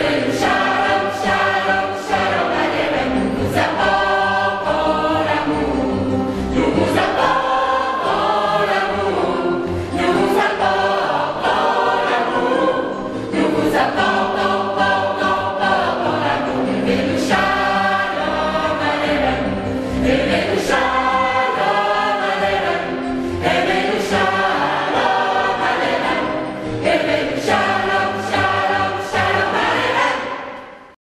Amen.